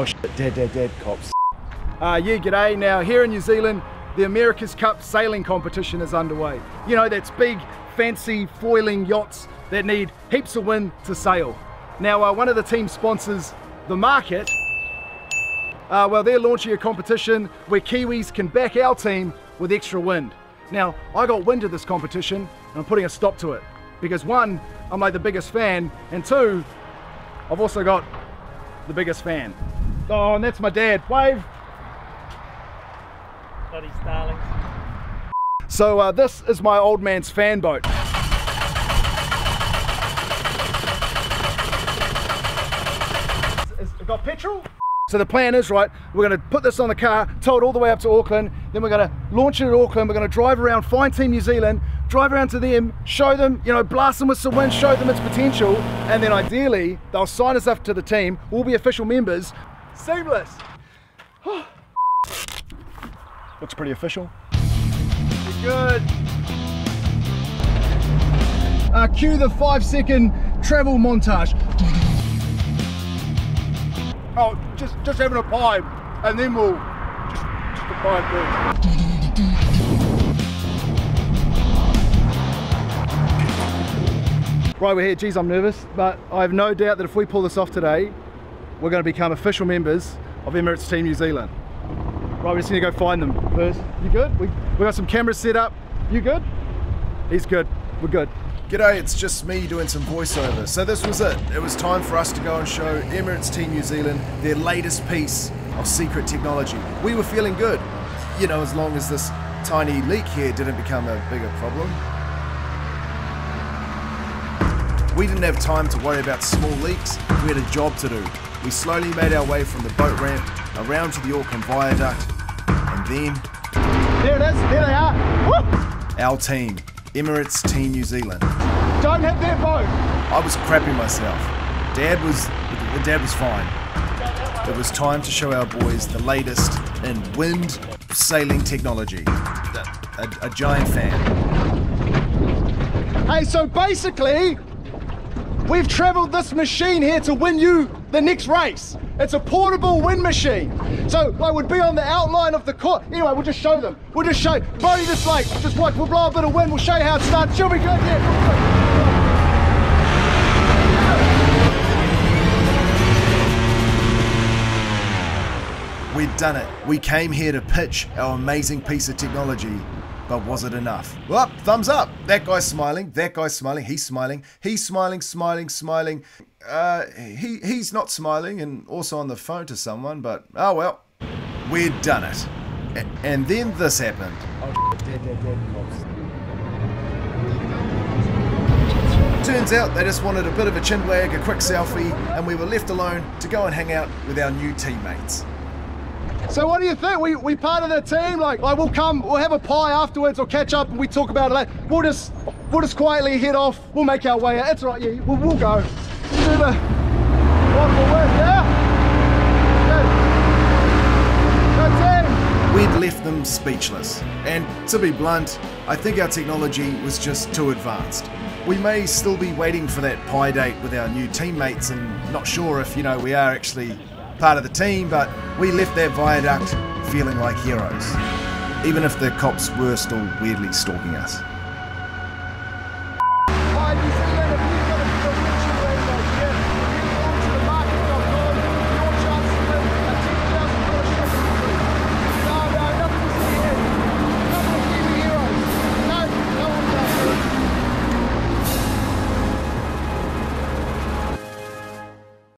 Oh shit, dead, dead, dead, cops. Uh, yeah, g'day. Now, here in New Zealand, the America's Cup sailing competition is underway. You know, that's big, fancy foiling yachts that need heaps of wind to sail. Now, uh, one of the team sponsors, The Market, uh, well, they're launching a competition where Kiwis can back our team with extra wind. Now, I got wind of this competition and I'm putting a stop to it because one, I'm like the biggest fan, and two, I've also got the biggest fan. Oh, and that's my dad. Wave. Bloody starlings. So uh, this is my old man's fan boat. It's got petrol? So the plan is, right, we're going to put this on the car, tow it all the way up to Auckland, then we're going to launch it at Auckland, we're going to drive around, find Team New Zealand, drive around to them, show them, you know, blast them with some wind, show them its potential, and then ideally, they'll sign us up to the team, we'll be official members. Seamless. Looks pretty official. Good. Uh, cue the five second travel montage. Oh, just just having a pipe, and then we'll just just a pipe. Right, we're here. Geez, I'm nervous, but I have no doubt that if we pull this off today, we're going to become official members of Emirates Team New Zealand. Right, we're just need to go find them first. You good? We, we got some cameras set up. You good? He's good. We're good. G'day, it's just me doing some voiceover. So this was it. It was time for us to go and show Emirates Team New Zealand their latest piece of secret technology. We were feeling good, you know, as long as this tiny leak here didn't become a bigger problem. We didn't have time to worry about small leaks, we had a job to do. We slowly made our way from the boat ramp around to the Auckland Viaduct, and then There it is. There they are. Woo! our team, Emirates Team New Zealand. Don't hit their boat. I was crapping myself. Dad was, the dad was fine. It was time to show our boys the latest in wind sailing technology. A, a- a giant fan. Hey, so basically, we've traveled this machine here to win you the next race. It's a portable wind machine. So I would be on the outline of the court. Anyway, we'll just show them. We'll just show. Brody, just like, just watch. We'll blow a bit of wind. We'll show you how it starts. She'll be good. Yeah. We've done it. We came here to pitch our amazing piece of technology. But was it enough? Well, thumbs up. That guy's smiling. That guy's smiling. He's smiling. He's smiling, smiling, smiling. Uh, he, he's not smiling and also on the phone to someone, but oh well. We'd done it. A- and then this happened. Oh, dead, dead, dead. Turns out they just wanted a bit of a chin wag, a quick selfie, and we were left alone to go and hang out with our new teammates. So what do you think? We we part of the team? Like, like we'll come, we'll have a pie afterwards, or catch up, and we talk about it. Later. We'll just we'll just quietly head off. We'll make our way out. It's right. Yeah, we'll, we'll go. Do the wonderful work. We'd left them speechless, and to be blunt, I think our technology was just too advanced. We may still be waiting for that pie date with our new teammates and not sure if, you know, we are actually part of the team, but we left that viaduct feeling like heroes, even if the cops were still weirdly stalking us.